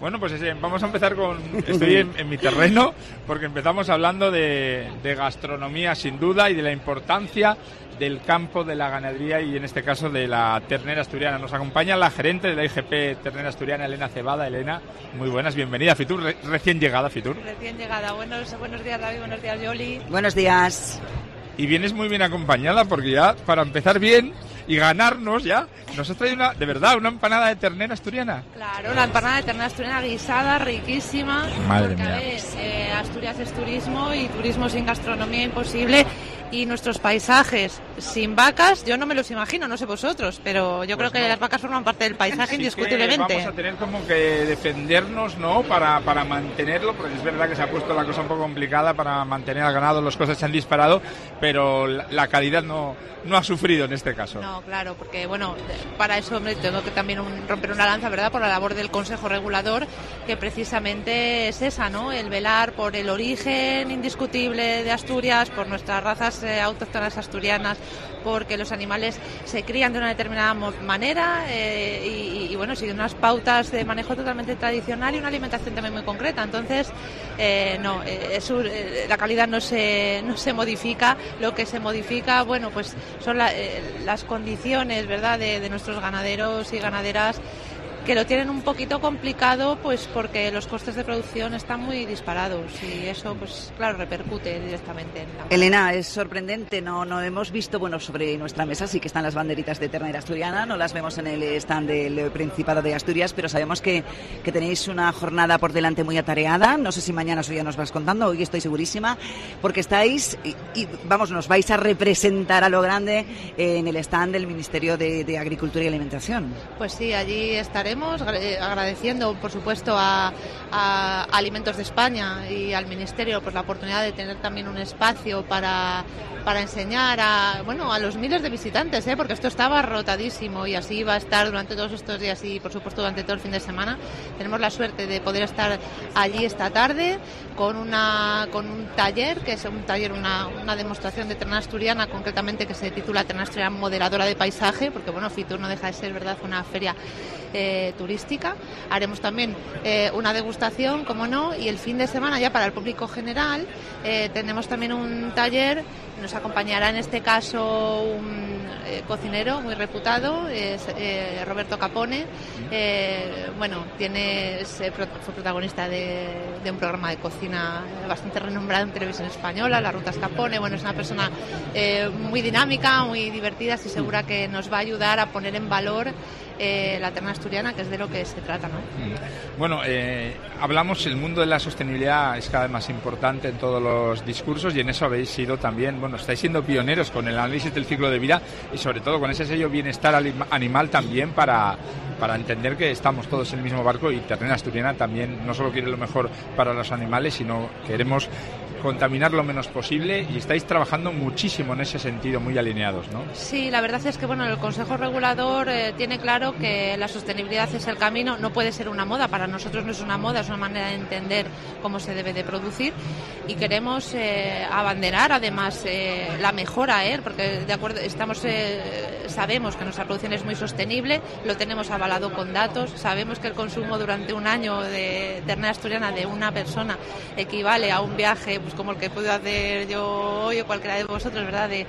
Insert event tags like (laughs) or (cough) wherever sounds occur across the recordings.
Bueno, pues vamos a empezar con... (laughs) Estoy en, mi terreno porque empezamos hablando de, gastronomía sin duda y de la importancia del campo de la ganadería y en este caso de la ternera asturiana. Nos acompaña la gerente de la IGP Ternera Asturiana, Elena Cebada. Elena, muy buenas, bienvenida. Fitur, recién llegada, Fitur. Recién llegada. Buenos, buenos días, David. Buenos días, Yoli. Buenos días. Y vienes muy bien acompañada porque ya, para empezar bien, y ganarnos ya. Nos has traído una, de verdad, una empanada de ternera asturiana. Claro, una empanada de ternera asturiana guisada, riquísima. Madre mía. Eh, Asturias es turismo y turismo sin gastronomía imposible y nuestros paisajes sin vacas, yo no me los imagino, no sé vosotros, pero yo creo pues que las vacas forman parte del paisaje indiscutiblemente. vamos a tener como que defendernos, ¿no? Para, para mantenerlo, porque es verdad que se ha puesto la cosa un poco complicada para mantener al ganado, las cosas se han disparado, pero la, calidad no, no ha sufrido en este caso. No, claro, porque bueno, para eso hombre, tengo que también romper una lanza, ¿verdad? Por la labor del Consejo Regulador, que precisamente es esa, ¿no? El velar por el origen indiscutible de Asturias, por nuestras razas eh, autóctonas asturianas porque los animales se crían de una determinada manera eh, y, bueno, siguen unas pautas de manejo totalmente tradicional y una alimentación también muy concreta. Entonces, eh, no, la calidad no se, no se modifica, lo que se modifica, bueno, pues son las condiciones, ¿verdad?, de nuestros ganaderos y ganaderas que lo tienen un poquito complicado pues porque los costes de producción están muy disparados y eso pues claro repercute directamente en la Elena es sorprendente no no hemos visto bueno sobre nuestra mesa sí que están las banderitas de ternera asturiana no las vemos en el stand del Principado de Asturias pero sabemos que, que tenéis una jornada por delante muy atareada. No sé si mañana eso ya nos vas contando hoy estoy segurísima porque estáis y, vamos nos vais a representar a lo grande en el stand del Ministerio de, de Agricultura y Alimentación. Pues sí allí estaremos eh, agradeciendo, por supuesto, a, Alimentos de España y al Ministerio por la oportunidad de tener también un espacio para, para enseñar a, bueno, a los miles de visitantes, ¿eh? porque esto estaba rotadísimo y así va a estar durante todos estos días y, por supuesto, durante todo el fin de semana. Tenemos la suerte de poder estar allí esta tarde con, una, con un taller, que es un taller, una, una demostración de terna asturiana, concretamente que se titula Terna asturiana moderadora de paisaje, porque, bueno, Fitur no deja de ser, ¿verdad?, una feria eh, turística. Haremos también eh, una degustación, como no, y el fin de semana ya para el público general eh, tenemos también un taller. Nos acompañará en este caso un cocinero muy reputado, es Roberto Capone. bueno, tiene, fue protagonista de, un programa de cocina bastante renombrado en televisión española, Las Rutas Capone. Bueno, es una persona muy dinámica, muy divertida, estoy segura que nos va a ayudar a poner en valor eh, la terna asturiana, que es de lo que se trata. ¿no? Mm. Bueno, eh, hablamos, el mundo de la sostenibilidad es cada vez más importante en todos los discursos y en eso habéis sido también, bueno, estáis siendo pioneros con el análisis del ciclo de vida y sobre todo con ese sello bienestar animal también para, para entender que estamos todos en el mismo barco y Terna Asturiana también no solo quiere lo mejor para los animales, sino queremos contaminar lo menos posible y estáis trabajando muchísimo en ese sentido, muy alineados, ¿no? Sí, la verdad es que bueno, el Consejo Regulador eh, tiene claro que la sostenibilidad es el camino, no puede ser una moda, para nosotros no es una moda, es una manera de entender cómo se debe de producir y queremos eh, abanderar además eh, la mejora, porque de acuerdo estamos sabemos que nuestra producción es muy sostenible, lo tenemos avalado con datos, sabemos que el consumo durante un año de ternera asturiana de una persona equivale a un viaje pues como el que puedo hacer yo hoy o cualquiera de vosotros, ¿verdad? De,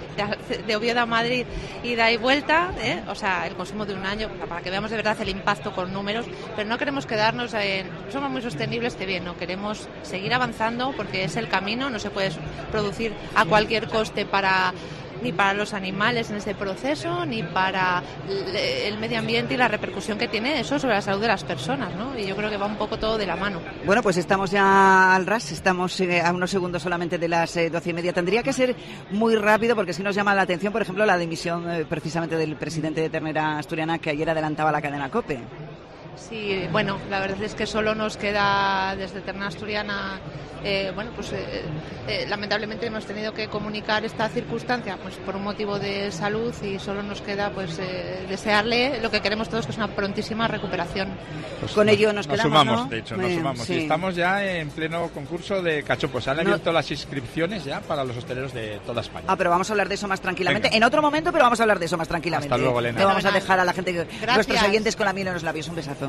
de, Oviedo a Madrid y da y vuelta, ¿eh? o sea, el consumo de un año, para que veamos de verdad el impacto con números, pero no queremos quedarnos en, somos muy sostenibles, que bien, no queremos seguir avanzando porque es el camino, no se puede producir a cualquier coste para ni para los animales en ese proceso, ni para el medio ambiente y la repercusión que tiene eso sobre la salud de las personas, ¿no? Y yo creo que va un poco todo de la mano. Bueno, pues estamos ya al ras, estamos eh, a unos segundos solamente de las eh, doce y media. Tendría que ser muy rápido porque si nos llama la atención, por ejemplo, la dimisión eh, precisamente del presidente de Ternera Asturiana que ayer adelantaba la cadena COPE. Sí, bueno, la verdad es que solo nos queda desde Terna Asturiana, eh, bueno, pues eh, eh, lamentablemente hemos tenido que comunicar esta circunstancia pues por un motivo de salud y solo nos queda pues desearle lo que queremos todos, que es una prontísima recuperación. Pues Con ello nos, nos quedamos, sumamos, de hecho, nos sumamos. Y estamos ya en pleno concurso de cachopos. Han abierto las inscripciones ya para los hosteleros de toda España. Ah, pero vamos a hablar de eso más tranquilamente. En otro momento, pero vamos a hablar de eso más tranquilamente. Hasta luego, Elena. Le vamos a dejar a la gente, nuestros oyentes con la miel en los labios. Un besazo.